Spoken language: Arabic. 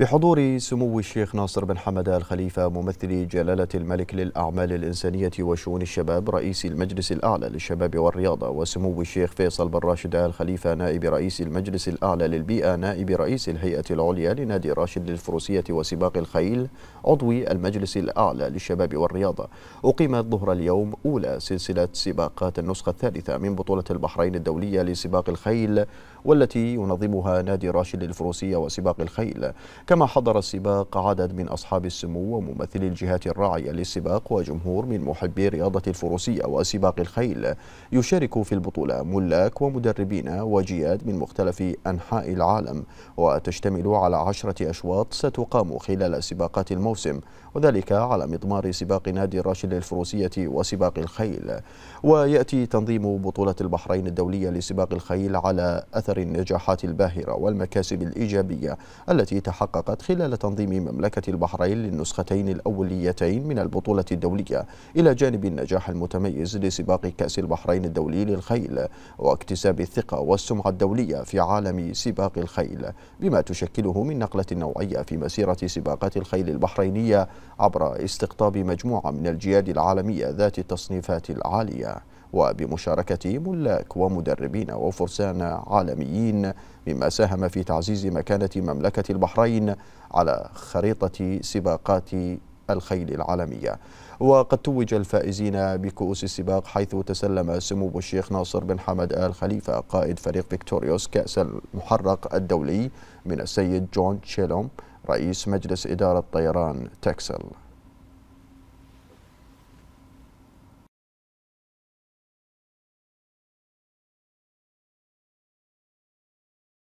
بحضور سمو الشيخ ناصر بن حمد الخليفة ممثل جلالة الملك للأعمال الإنسانية وشؤون الشباب رئيس المجلس الأعلى للشباب والرياضة وسمو الشيخ فيصل بن راشد الخليفة نائب رئيس المجلس الأعلى للبيئة نائب رئيس الهيئة العليا لنادي راشد للفروسية وسباق الخيل عضوي المجلس الأعلى للشباب والرياضة. أقيمت ظهر اليوم أولى سلسلة سباقات النسخة الثالثة من بطولة البحرين الدولية لسباق الخيل والتي ينظمها نادي راشد للفروسية وسباق الخيل. كما حضر السباق عدد من أصحاب السمو وممثلي الجهات الراعية للسباق وجمهور من محبي رياضة الفروسية وسباق الخيل. يشارك في البطولة ملاك ومدربين وجياد من مختلف أنحاء العالم وتشتمل على عشرة أشواط ستقام خلال سباقات الموسم. وذلك على مضمار سباق نادي راشد للفروسية وسباق الخيل. ويأتي تنظيم بطولة البحرين الدولية لسباق الخيل على أثر النجاحات الباهرة والمكاسب الإيجابية التي تحقق حققت خلال تنظيم مملكة البحرين للنسختين الأوليتين من البطولة الدولية إلى جانب النجاح المتميز لسباق كأس البحرين الدولي للخيل واكتساب الثقة والسمعة الدولية في عالم سباق الخيل بما تشكله من نقلة نوعية في مسيرة سباقات الخيل البحرينية عبر استقطاب مجموعة من الجياد العالمية ذات التصنيفات العالية وبمشاركة ملاك ومدربين وفرسان عالميين مما ساهم في تعزيز مكانة مملكة البحرين على خريطة سباقات الخيل العالمية. وقد توج الفائزين بكؤوس السباق حيث تسلم سمو الشيخ ناصر بن حمد آل خليفة قائد فريق فيكتوريوس كأس المحرق الدولي من السيد جون تشيلوم. رئيس مجلس إدارة طيران تكسل.